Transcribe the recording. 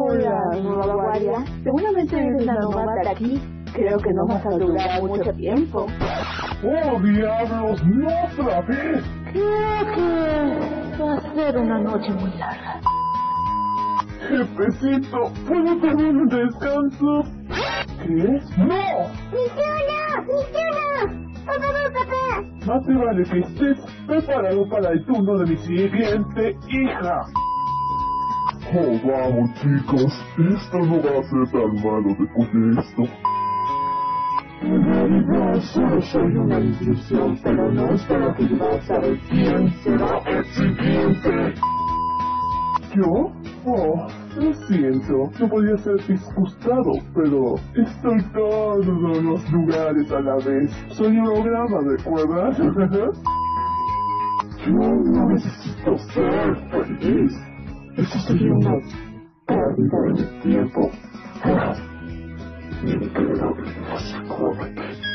Hola, nueva guardia. Seguramente eres la novata aquí. Creo que no vas a durar mucho tiempo. ¡Oh, diablos! ¡No otra vez! Creo que va a ser una noche muy larga. Jefecito, ¿puedo tener un descanso? ¿Qué? ¡No! ¡Mi turno! ¡Mi turno! ¡Por favor, papá! Más te vale que estés preparado para el turno de mi siguiente hija. Oh, vamos chicos, esto no va a ser tan malo después de esto. En realidad solo soy una instrucción, pero no es para que yo a saber quién será el siguiente. ¿Yo? Oh, lo siento, no podía ser disgustado, pero estoy todos los lugares a la vez. Soy un holograma, ¿recuerdas? Yo no necesito ser feliz. feeling がみたいに言えば、ほら、見るけれど、今すぐ怖かったです。